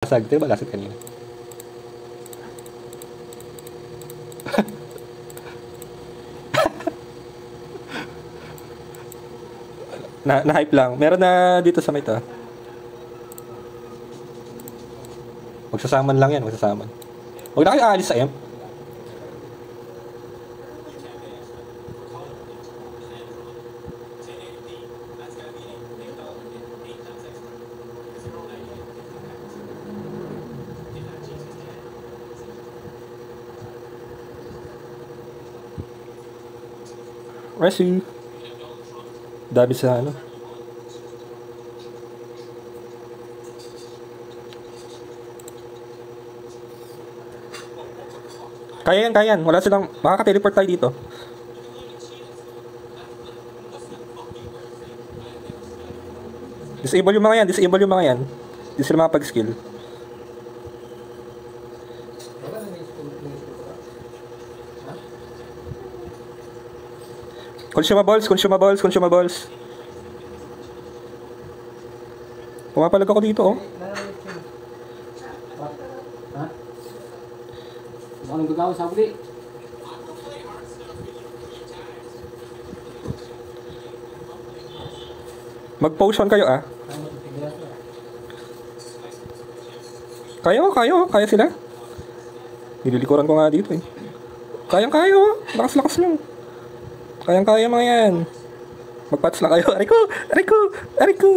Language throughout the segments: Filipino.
Lasag. Di ba lasag kanina? na, na-hype lang. Meron na dito sa may to. Magsasaman lang yan, magsasaman. Huwag na kayo aalis sa M. Resi. Dami sa ano. Kaya yan, kaya yan. Wala silang, makaka-teleport tayo dito. Disable yung mga yan, disable yung mga yan. Hindi sila makapag-skill. Consumables, consumables, consumables. Pumapalag ako dito, oh. Ha? Mukhang gagawa sa uli. Mag-potion kayo, ah. Kaya ko, kaya ko. Kaya sila. Nililikuran ko nga dito, eh. Kayang kaya, oh. Lakas-lakas lang. Kayang kaya mga yan. Magpats lang kayo. Aray ko! Aray ko! Aray ko!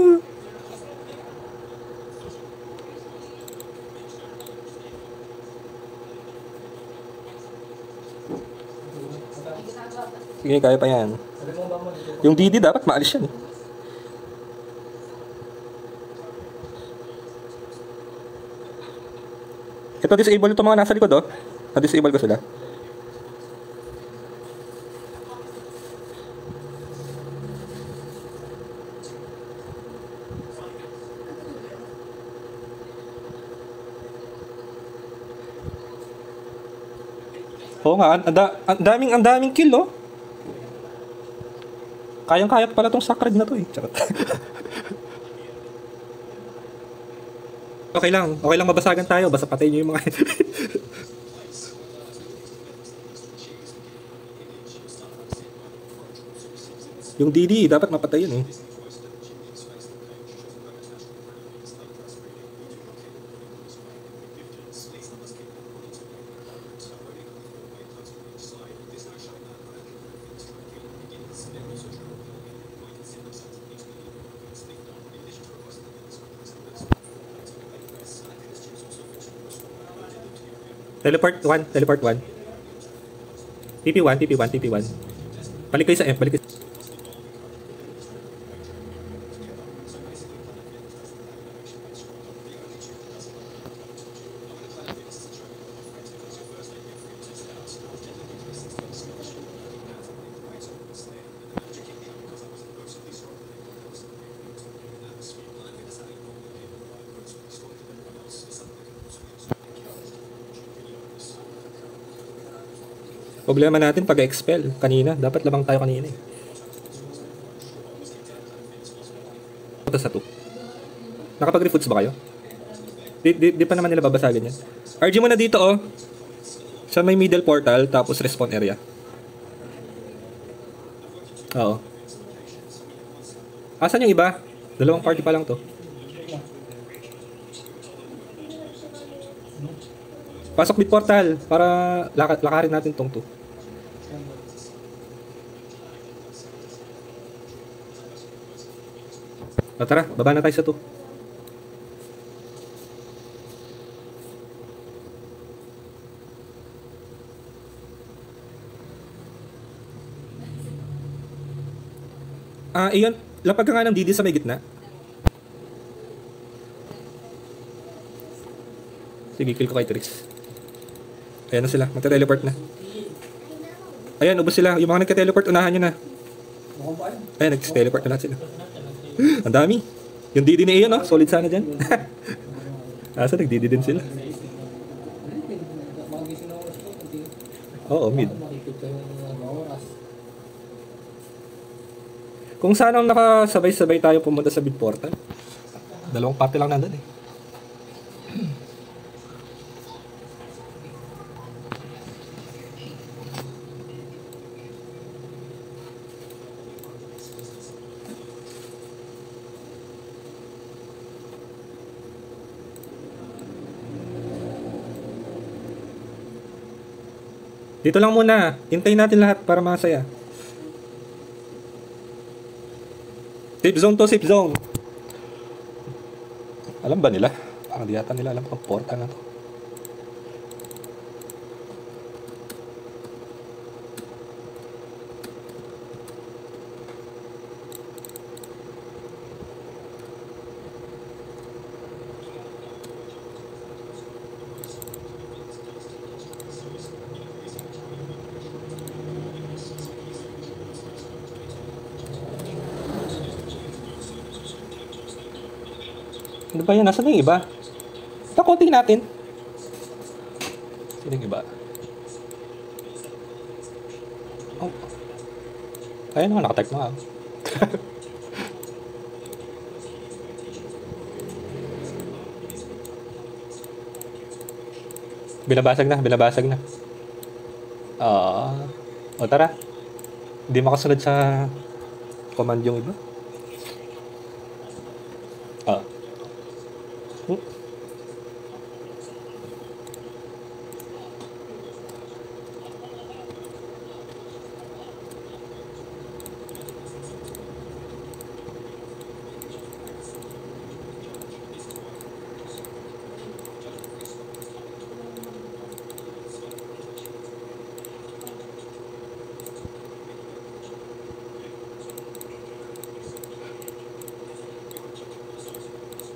Sige, kaya pa yan. Yung DD dapat maalis yan. Ito disable itong mga nasa likod oh. Na-disable ko sila. Oo nga, ang, da- ang daming ang daming kill oh. Kayang-kaya pala tong sacred na to eh. Charot. okay lang, okay lang mabasagan tayo, basta patayin niyo yung mga Yung DD, dapat mapatay yun eh. Teleport 1, teleport 1. TP1, TP1, TP1. Balik kayo sa F, balik kayo. Problema natin pag-expel kanina. Dapat lamang tayo kanina eh. Ito sa 2. Nakapag-refoods ba kayo? Di, di, di pa naman nila babasagin yan. RG mo na dito oh. Sa may middle portal, tapos respawn area. Oo. Asan yung iba? Dalawang party pa lang to. Pasok mid portal para laka, lakarin natin tong to. O tara, baba na tayo sa to. Ah, iyon. Lapag ka nga ng DD sa may gitna. Sige, kill ko kay Tris. Ayan na sila, magte-teleport na. Ayan, ubos sila. Yung mga nagka-teleport, unahan nyo na. Ayan, nag-teleport na lahat sila. Ang dami. Yung DD ni Ian, no? Solid sana dyan. Asa, nag-DD din sila. Oo, mid. Kung sanang nakasabay-sabay tayo pumunta sa mid portal. Dalawang party lang nandun eh. Dito lang muna. Hintayin natin lahat para masaya. Safe zone to, safe zone. Alam ba nila? Parang di yata nila alam kung porta na to. Ano ba yan? Nasaan na yung iba? Takotin natin. Sino yung iba? Oh. Ayun naman, nakatype na nga. binabasag na, binabasag na. Ah, o tara. Hindi makasunod sa command yung iba.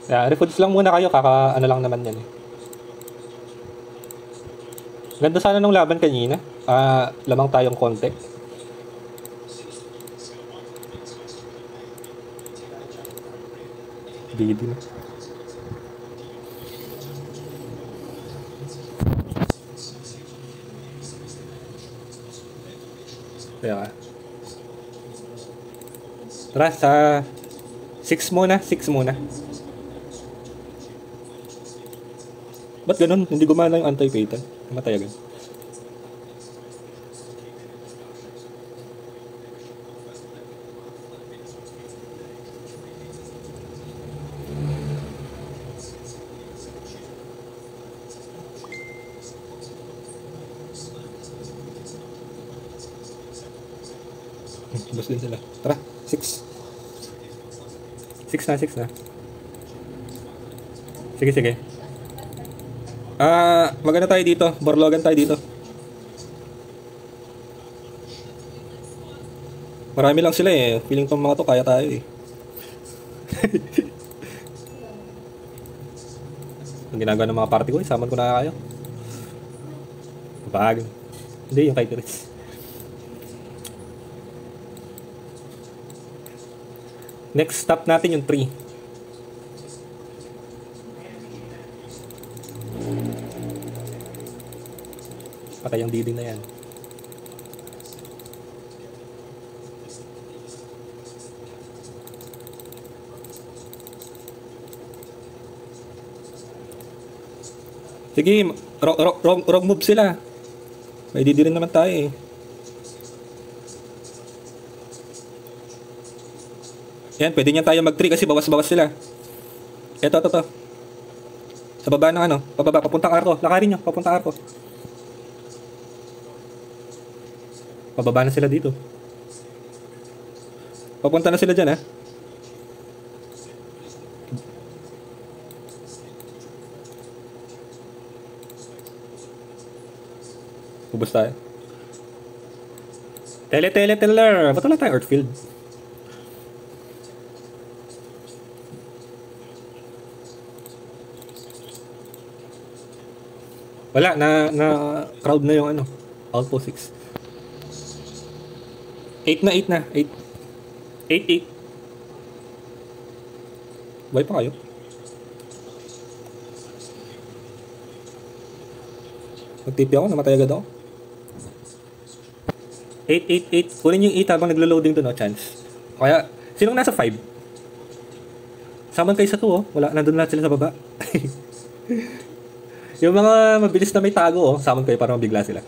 Yeah, refoods lang muna kayo, kaka ano lang naman yan eh. Ganda sana nung laban kanina. Ah, lamang tayong konti. BD na. Nga. Tara, sa 6 muna, 6 muna. Ba't ganun? Hindi gumana yung anti-patent? Matay agad. Bus din sila. Tara, 6. 6 na, 6 na. Sige, sige. Ah, maganda tayo dito. Borlogan tayo dito. Marami lang sila eh. Feeling tong mga to kaya tayo eh. Ang ginagawa ng mga party ko, isaman ko na kayo. Kapag. Hindi, yung kay Chris. Next stop natin yung 3. Patay ang diding na yan. Sige, wrong, wrong, wrong, move sila. May didi rin naman tayo eh. Yan, pwede niyan tayo mag-3 kasi bawas-bawas sila. Eto, to, to. Sa baba ng ano, pababa, papuntang arko. Lakarin nyo, papuntang arko. Pababa na sila dito. Papunta na sila dyan, ha? Ubus tayo. Tele, tele, teller. Ba't wala tayong Earthfield? Wala, na, na crowd na yung ano. Outpost 6. 8 na, 8 na. 8. 8, 8. Buhay pa kayo? Nag-TP ako, namatay agad ako. 8, 8, 8. Kunin yung 8 habang naglo-loading doon, no? Chance. Kaya, sinong nasa 5? Saman kayo sa 2, oh. Wala, nandun lahat sila sa baba. yung mga mabilis na may tago, oh. Saman kayo para mabigla sila.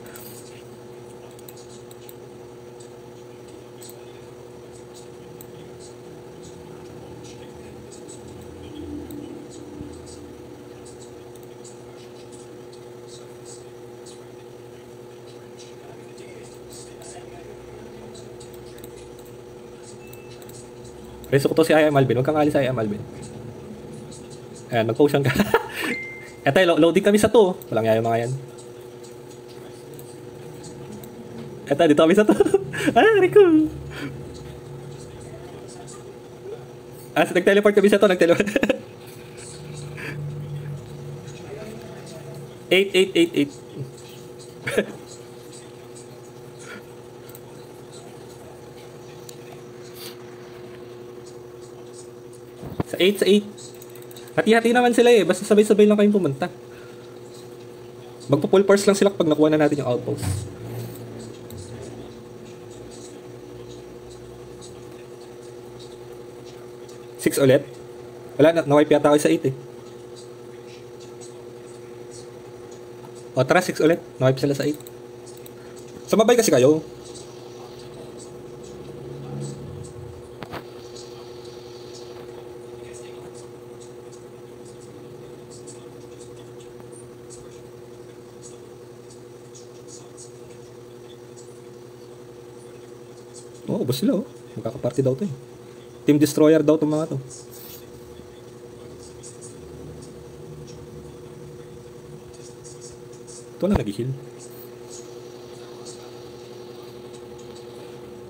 Reso ko to si I.M. Alvin. Huwag kang alis I.M. Alvin. Ayan, mag-potion ka. Eto, lo- loading kami sa to. Walang yayo mga yan. Eto, dito kami sa to. ah, Rico. Ah, nag-teleport kami sa to. Nag-teleport. 8888. 8 sa 8. Hati-hati naman sila eh. Basta sabay-sabay lang kayong pumunta. Magpo-full force lang sila pag nakuha na natin yung outpost. Six ulit? Wala na, na-wipe yata ako sa 8 eh. O tara, 6 ulit. Na-wipe sila sa 8. Sumabay kasi kayo. Oh, ubos sila oh. Magkakaparty daw to eh. Team Destroyer daw itong mga to. Ito na nag-heal.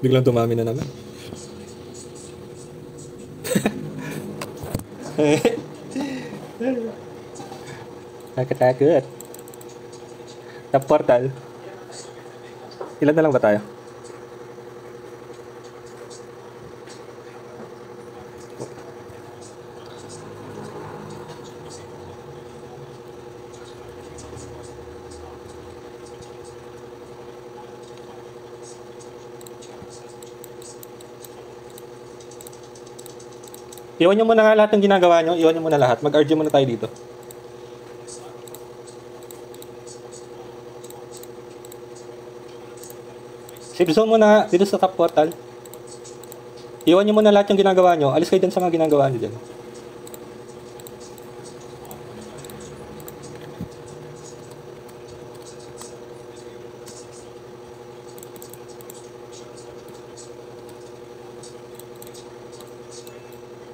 Biglang dumami na naman. Nakatakot. Top portal. Ilan na lang ba tayo? Iwan nyo muna nga lahat ng ginagawa nyo. Iwan nyo muna lahat. Mag-RG muna tayo dito. Save zone muna nga dito sa top portal. Iwan nyo muna lahat yung ginagawa nyo. Alis kayo dun sa mga ginagawa nyo dyan.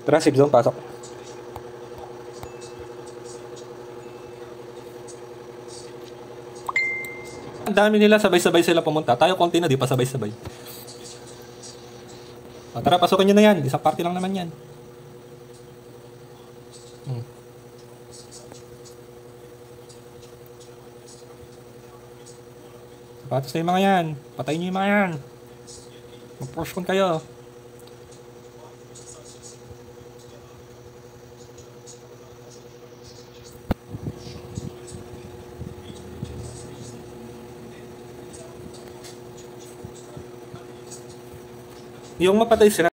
Tara, save zone, pasok. Ang dami nila, sabay-sabay sila pumunta. Tayo konti na, di pa sabay-sabay. O, tara, pasukin nyo na yan. Isang party lang naman yan. Hmm. Sapatos na yung mga yan. Patayin nyo yung mga yan. Mag-push con kayo. Yung mapatay sila,